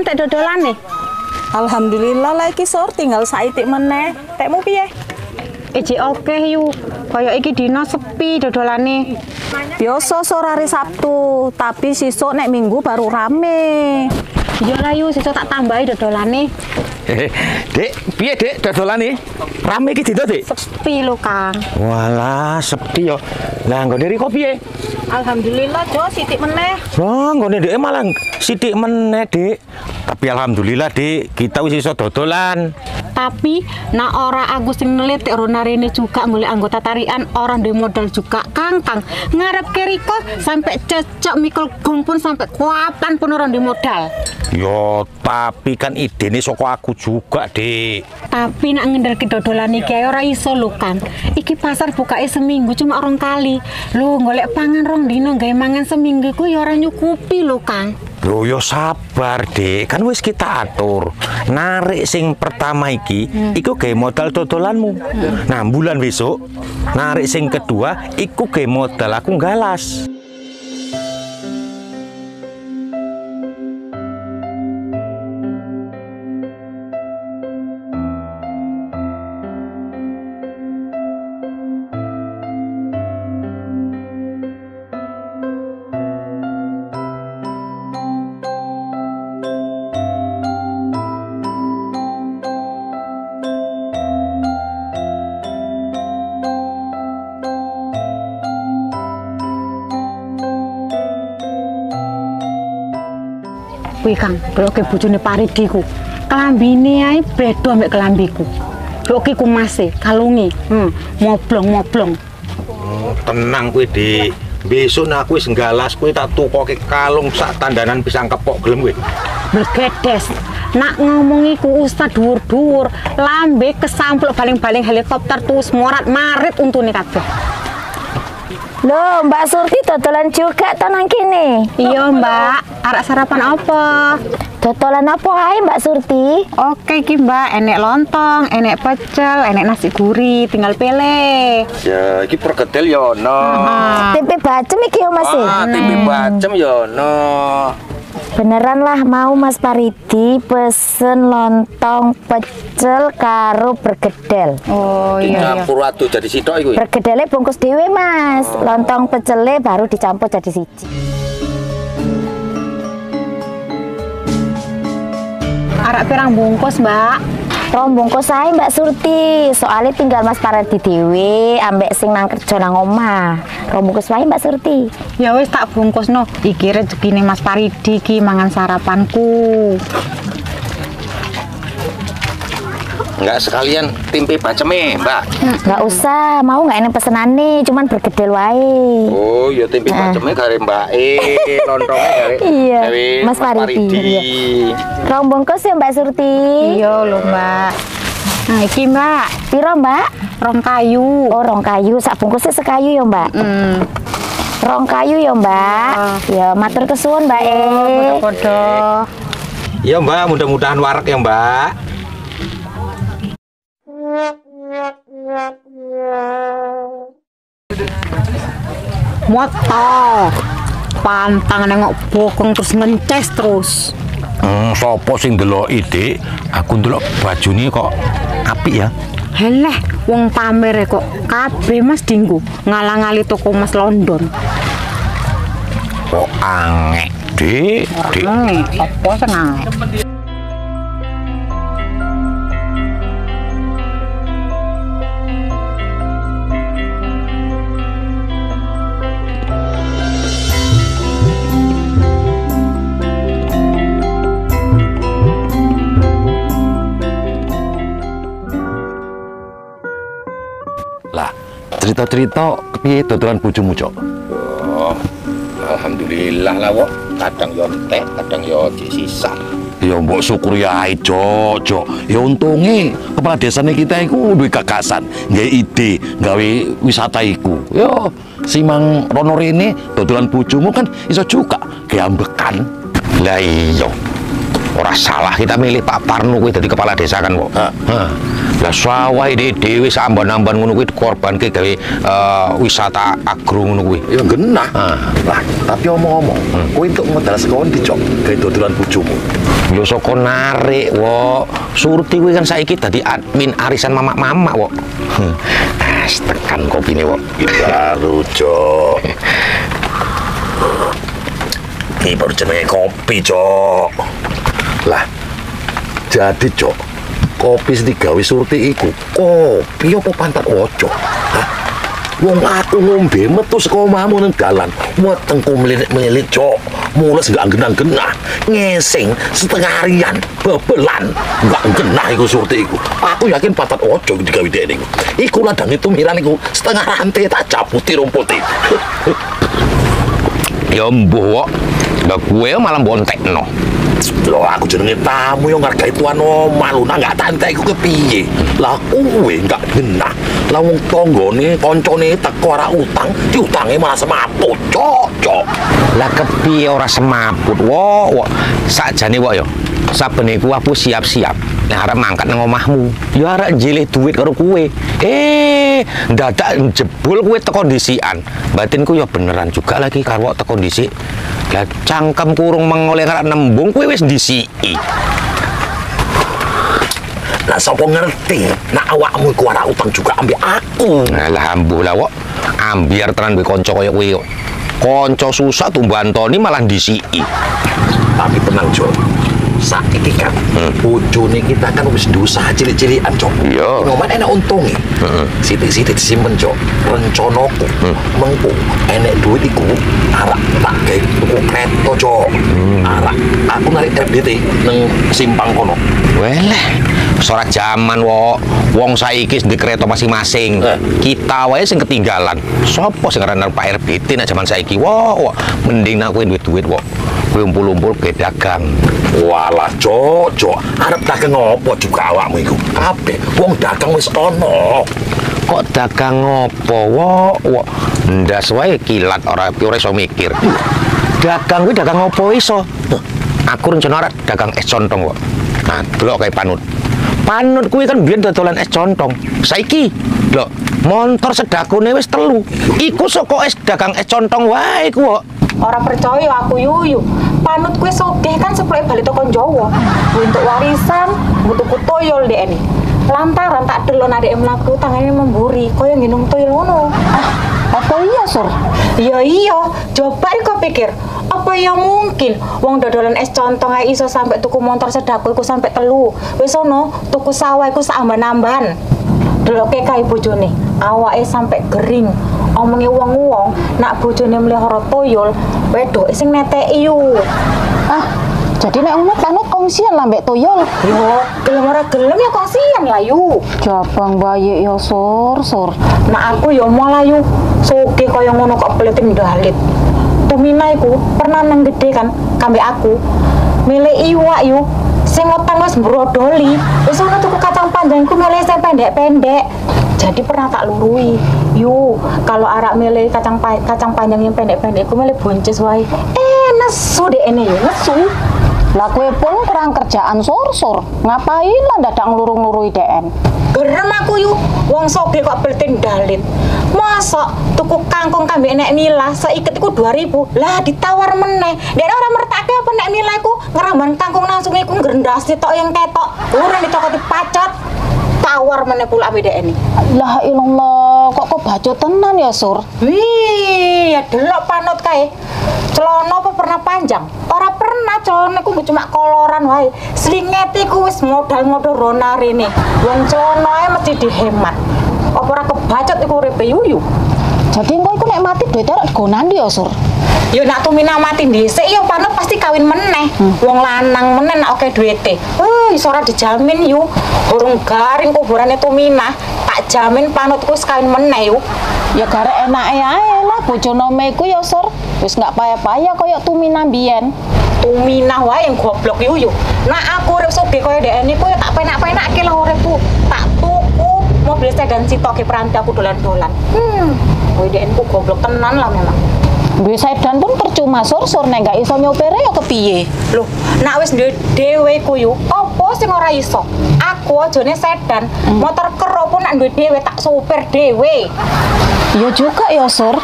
Wis entek dodolane? Alhamdulillah lah iki sor tinggal saitik meneh. Tekmu piye? Iji oke yu. Kaya iki dina sepi dodolane. Biasa sor hari Sabtu, tapi sisuk nek Minggu baru rame. Iya lah yu, sesuk tak tambahi dodolane. Hehe, Dek, piye Dek dodolane? Rame iki dino, Dek. Sepi lho, Kang. Walah, sepi yo. Lah nggone riko piye? Alhamdulillah Jo sitik meneh. Wah, nggone Dek malah sithik meneh, Dek. Tapi alhamdulillah, Dek, kita wis iso dodolan. Tapi nak ora aku sing nelitik Rona Rene juga mulai anggota tarian orang di modal juga Kang Kang ngarep keriko sampai cecok mikul gong pun sampai kuapan pun orang di modal Yo, tapi kan ide ini soko aku juga, Dek. tapi nak ngendel dodolan iki ora iso lho Kang iki pasar bukae seminggu cuma orang kali lho golek pangan rong dino gawe mangan seminggu ku ya ora nyukupi lho Kang Loh, yo sabar, Dek. Kan wis kita atur. Narik sing pertama iki, iku gawe modal dodolanmu. Nah, bulan besok narik sing kedua iku gawe modal aku galas. Kuwi Kang, bloke bojone Paridi ku. Kelambine ae beda ambek kelambiku. Bloke ku mase, kalungi, hmm, moblong-moblong. Oh, tenang kuwi, Dik. Besok aku wis galas kuwi tak tukoke kalung sak tandanan pisang kepok gelem kuwi. Bergedes. Nak ngomong iku ustad dhuwur-dhuwur, lambe kesampluk baling-baling helikopter terus morat marit untune kabeh. Loh, Mbak Surti dodolan juga to nang kene. Iya, Mbak. Arek sarapan apa? Dodolan apa ae Mbak Surti? Oke iki Mbak, enek lontong, enek pecel, enek nasi gurih, tinggal pilih. Ya, iki perkedel ya ono. Tempe bacem iki yo Mas. Ah, tempe bacem ya ono. Beneran lah mau Mas Paridi pesen lontong pecel karo bergedel. Oh iya iya. Campur jadi sitok iku. Bergedelnya bungkus dewe Mas. Lontong pecele baru dicampur jadi siji. Arek pirang bungkus, Mbak? Rong bungkus ae Mbak Surti. Soalnya tinggal Mas Paridi dewe ambek sing nang kerja nang omah. Rong bungkus wae Mbak Surti. Ya wis tak bungkus no. Iki rezekine Mas Paridi ki mangan sarapanku. Enggak sekalian tempe baceme, Mbak. Nggak usah, mau nggak ini pesenane, cuman bergedel wae. Oh, ya tempe baceme gare Mbak E, lontongnya gare Iya, Mas Paridi, iya. Rong bungkus ya Mbak Surti. Iya lho, Mbak. Nah, iki Mbak, Piro Mbak? rong kayu. Oh, rong kayu, sak bungkusnya sekayu ya Mbak. Hmm, Rong kayu ya Mbak. Ya, matur kesuwun Mbak E. podo-podo. Ya, Mbak, mudah-mudahan warak ya, Mbak. Moto. Pantang nengok bokong terus ngences terus. Hmm, sopo sing delok ide, aku ndelok bajune kok apik ya. Heleh, wong pamer e kok kabeh Mas Dinggo ngalang-ali toko Mas London. Kok angek, Dik. Dik. Apa senang? Cerita-cerita kepiye dodolan bojomu, Cok? Oh, alhamdulillah lah, Wok. Kadang yo entek, kadang yo sisa. Ya mbok syukuri ae, Cok, Cok. Ya untunge kepala desane kita iku duwe gagasan, nggawe ide, gawe wisata iku. Ya simang rono rene dodolan bojomu kan iso juga geambekan. Lah iya. Ora salah kita milih Pak Parno kuwi dadi kepala desa kan, Wok. Hah. Lah sawah iki dhewe samban-amban ngono kuwi dikorbanke gawe eh, wisata agro ngono kuwi. Ya genah. Ah. Lah, tapi omong-omong, kowe entuk modal sekon di Cok, gawe dodolan bojomu. Yo saka narik, wo. Surti kuwi kan saiki dadi admin arisan mamak-mamak, wo. Hmm. Ah, tekan kopine, wo. Baru, Cok. Ini baru jenenge kopi, Cok. Lah, jadi, Cok, kopi sing digawe surti iku kopi apa pantat ojo? Hah? Wong aku ngombe metu saka omahmu nang dalan, wetengku melilit-melilit, Cok. Mules gak genah-genah, ngesing setengah harian, bebelan, gak genah iku surti iku. Aku yakin pantat ojo iku digawe dek niku. Iku ladang itu miran iku setengah rantai tak cabuti rumputi. Ya mbuh, wo. Lah gue malah bontekno. Loh aku jenenge tamu yang ngargai tuan omah lu nang gak tante iku kepiye lah kuwe gak genah lah wong tanggane koncone teko ora utang diutange malah semaput cok cok Lah kepiye ora semaput, wo. wo. Sakjane wo yo. Saben iku aku siap-siap. Nek arep mangkat nang omahmu, yo arek njilih duit karo kuwe. Eh, dadak jebul kuwe teko ndisikan. Batinku yo beneran juga lagi karo teko ndisik. Lah cangkem kurung mengoleh karek nembung kuwe wis ndisiki. lah sapa ngerti nak awakmu iku ora utang juga ambil aku Alhamdulillah, wo. Ambiar tenan kowe kanca kaya kowe. Kanca susah tumbuh Antoni malah ndisiki. tapi tenang cok saiki kan bojone kita kan wis dosa cilik-cilikan cok Iya. ngoman enak untungnya sitik-sitik disimpen cok rencanaku mengku enek duit iku arak tak gawe tuku kereta cok arak aku narik RDT neng simpang kono Weleh, ora jaman wo. Wong saiki di kereta masing-masing. Eh. Kita wae sing ketinggalan. Sopo sing aran Pak RBT nek jaman saiki? Wo, wo. mending nak kowe duit-duit wo. Kowe umpul-umpul ke dagang. walah cok cok arep dagang ngopo juga awakmu iku kabeh wong dagang wis ono Kok dagang ngopo? Wo, wo. Ndas wae kilat ora ora iso mikir. Dagang kuwi dagang ngopo iso? Aku rencana arek dagang es contong kok. Nah, delok kayak panut. Panut kuwi kan biyen dodolan es contong. Saiki, lho, motor sedakune wis telu. Iku saka es dagang es contong wae ku kok. Orang percaya aku yuyu. Panut kue sogeh kan sepuluh balik toko Jawa. Untuk warisan, butuh toyol deh ini. Lantaran tak delon adek mlaku tangannya memburi, koyo nginung toyol ngono. Ah, apa iya, Sur? Ya iya, coba kau pikir, apa ya mungkin wong dodolan es contong ae iso sampai tuku motor sedako iku sampai telu. Wis ono tuku sawah iku saamban-amban. Deloke kae bojone, awake sampai gering. Omongi wong-wong nak bojone melihara toyol, wedoke sing neteki yu. Ah, jadi nek ngono panut kongsian lah mbek toyol. Yo, gelem ora gelem ya kasihan lah yu. Jabang bayi yo Sur, Sur. Nah aku yo malah yu soge kaya ngono kok pelitin dalit. Tumina iku pernah nang gede kan kambe aku. Milih iwak yu sing utang wis mbrodoli. Wis tuku kacang panjang ku milih sing pendek-pendek. Jadi pernah tak lurui. Yu, kalau arak milih kacang pa- kacang panjang yang pendek-pendek ku milih buncis wae. Eh, nesu deh ini nesu. Lah kue pun kurang kerjaan Sur, Sur. Ngapain lah dadak ngelurung-lurui DN? Gerem aku yuk, wong soge kok beltin dalit. Masa tuku kangkung kambing nek nila seiket iku 2000. Lah ditawar meneh. Dek ora mertake apa nek nila iku ngeramban kangkung langsung iku ngerendasi tok yang ketok. Ora ditoko dipacot. Tawar meneh pula ini. Lah ilallah, kok kok bacot tenan ya Sur? Wih, ya delok panut kae. Celana apa pernah panjang? Ora pernah celana ku cuma koloran wae. Slingete ku wis modal-modal rona rene. Wong ae mesti dihemat. Apa ora kebacot iku uripe yuyu? Jadi engko iku nek mati duitnya rek gonandi ya Sur? Ya nak tumina mati dhisik ya panut pasti kawin meneh. Wong lanang meneh nak oke duwite. Eh, iso ora dijamin yu. Burung garing kuburane tumina. Tak jamin panutku kawin meneh yu. Ya gara enake ae lah bojo nome iku ya Sur. Wis nggak payah-payah koyo tumina mbiyen. Tuminah wae yang goblok yuyu. Nah aku urip sugih kaya dhek niku ya tak penak-penakke lah uripku. Tak tuku mobil sedan sitok ke peranti aku dolan-dolan. Hmm, kowe dhek niku goblok tenan lah memang. Duwe sedan pun percuma sur sur nek gak iso nyopere ya kepiye Loh, nak wis duwe dhewe ku yo, apa sing ora iso? Aku ajane sedan, motor kero pun nak duwe dhewe tak supir dhewe. ya juga ya sur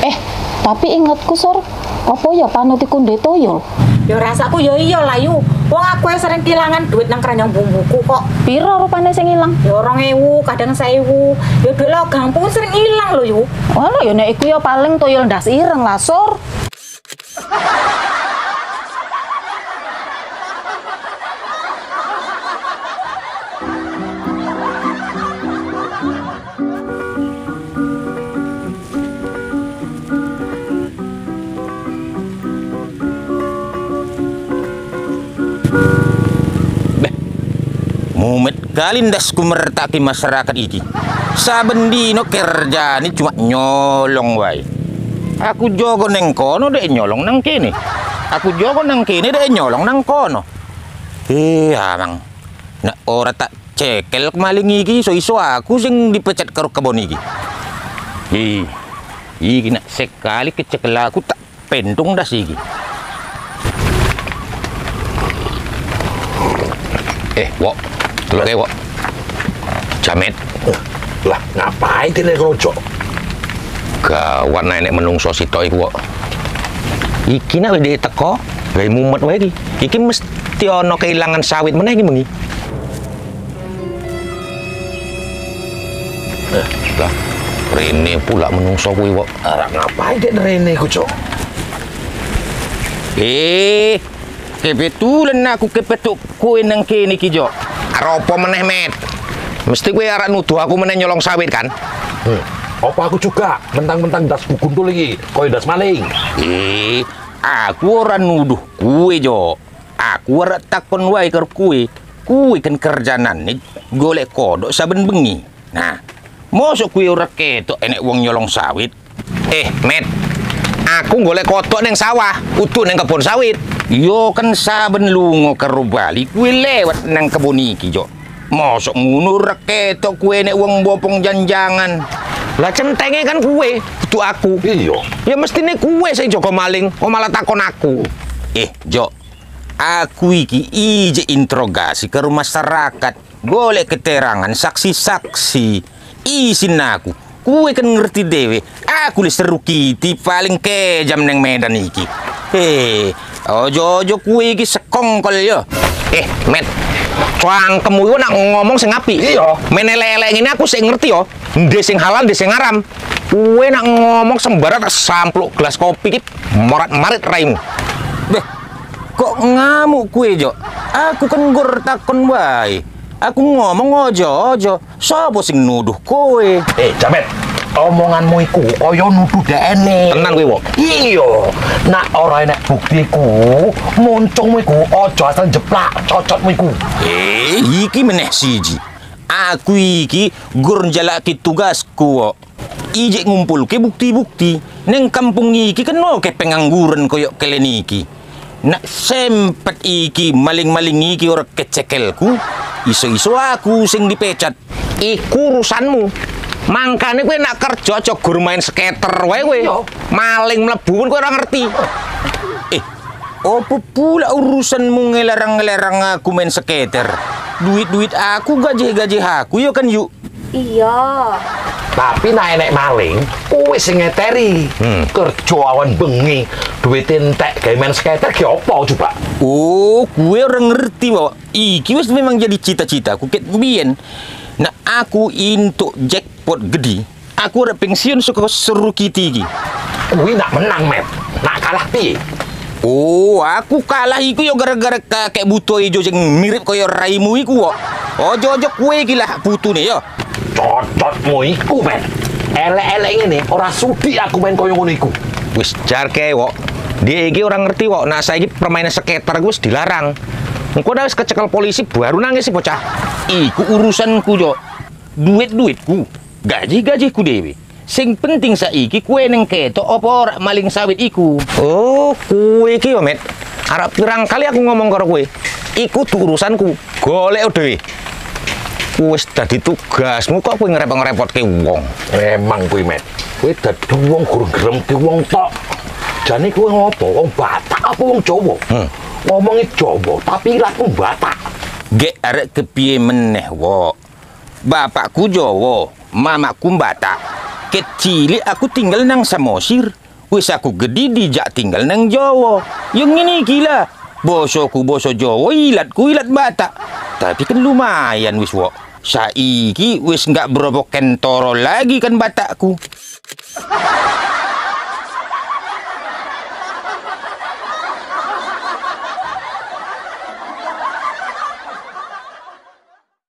eh tapi ingetku sur apa ya panutiku ndek tuyul Ya rasaku ya iya lah yu. Wong aku yang sering kehilangan duit nang keranjang bumbuku kok. piro rupane sing ilang Ya orang ewu, kadang sewu. Ya duit logam pun sering hilang loh yu. Walah ya nek iku ya paling tuyul ndas ireng lah sur Mumet kali ndas ku mertaki masyarakat iki. Saben dino kerjane cuma nyolong wae. Aku jogo neng kono dek nyolong nang kene. Aku jogo nang kene dek nyolong nang kono. Eh, amang. Nek ora tak cekel kemaling iki iso-iso aku sing dipecat karo kebon iki. Ih, iki nak sekali kecekel aku tak pentung das iki. Eh, wok. Tulok eh, wok. Jamet. Lah, ngapain dia rojo? Gawat nenek menungso sitok iku kok. Iki nek wis teko, gawe mumet wae iki. Iki mesti ana kehilangan sawit meneh iki mengi. Eh, lah Rene pula menungso kuwi kok. Arah ngapain dia rene ku, Cok? Eh, kebetulan aku kepetuk kue nang kene iki, Jo. Karo apa meneh, Met? Mesti kowe arek nuduh aku meneh nyolong sawit kan? Hmm. Apa aku juga mentang-mentang das bukuntul lagi, koyo das maling. Eh, aku ora nuduh kue jo. Aku ora takon wae karo kue. Kue kan kerjanane golek kodok saben bengi. Nah, mosok kue ora ketok enek wong nyolong sawit. Eh, Met. Aku golek kodok neng sawah, utuh neng kebun sawit. Yo kan saben lunga karo Bali kue lewat nang kebun iki jo. Mosok ngono ora ketok kue nek wong bopong janjangan. Lah centenge kan kue, kudu aku. Iya. Ya mestine kue sing jaga maling, kok malah takon aku. Eh, Jo. Aku iki ije interogasi ke rumah masyarakat. Golek keterangan saksi-saksi. Isin aku. Kue kan ngerti dewe. Aku le seru kiti paling kejam neng Medan iki. Eh, ojo-ojo kue iki sekongkol yo. Eh, Met. Cangkemmu iku nak ngomong sing apik. Iya. Menelek-elek ngene aku sing ngerti yo. Ndek sing halal, ndek sing haram. Kue nak ngomong sembarang tak sampluk gelas kopi ki morat-marit raimu. Beh, kok ngamuk kue, Jo? Aku kan gur takon wae. Aku ngomong ojo-ojo. Sopo sing nuduh kowe? Eh, Jamet, omonganmu iku koyo nuduh DN. Tenan kowe, Wok. Iya, nak ora enek buktiku, moncongmu iku ojo asal jeplak cocotmu iku. Eh, iki meneh siji. Aku iki gur njalaki tugasku kok. Ijek ngumpulke bukti-bukti. Neng kampung iki kan oke pengangguran koyo kalian iki. Nak sempet iki maling-maling iki ora kecekelku. Iso-iso aku sing dipecat. Iku urusanmu. Mangkane kowe nak kerja aja gur main skater wae kowe. Iya. Maling mlebu pun kowe ora ngerti. Eh, apa pula urusanmu ngelarang-ngelarang aku main skater? Duit-duit aku, gaji-gaji aku, yo kan yuk. Iya. Tapi nak enek maling, kowe sing ngeteri. Hmm. Kerja awan bengi, duit entek gawe main skater ki apa coba? Oh, gue orang ngerti bahwa iki wis memang jadi cita-cita aku ket biyen. Nah, aku untuk jackpot gede. Aku udah pensiun suka seru kiti iki. Kuwi nak menang, Met. Nak kalah piye? Oh, aku kalah iku yo gara-gara kakek buto ijo sing mirip kaya raimu iku kok. Ojo-ojo kue iki lah putune yo. Cocotmu iku, Met. Elek-elek ini ora sudi aku main koyo ngono iku. Wis jar kewok. Dia iki orang ngerti kok. Nah, saiki permainan skater gue wis dilarang. Engko udah wis kecekel polisi baru nangis si bocah. Iku urusanku yo. Duit-duitku. Gaji-gajiku dewe. Sing penting saiki kue neng ketok apa ora maling sawit iku. Oh, kue iki yo, Met. Arep pirang kali aku ngomong karo kue. Iku tuh urusanku. Golek dhewe. Wis dadi tugasmu kok kowe ngerepot-ngerepotke wong. Emang kuwi, Met. Kowe dadi wong gur gremke wong tok. Jane kowe ngopo? Wong Batak apa wong Jawa? Hmm. Ngomongnya Jawa, tapi ilatmu Batak. Gek arek kepiye meneh wo. Bapakku Jawa, mamaku Batak. Kecil aku tinggal nang Samosir. Wis aku gede dijak tinggal nang Jawa. Yang ini gila. Bosoku boso Jawa, ilatku ilat Batak. Tapi kan lumayan wis wo. Saiki wis nggak berapa kentoro lagi kan Batakku.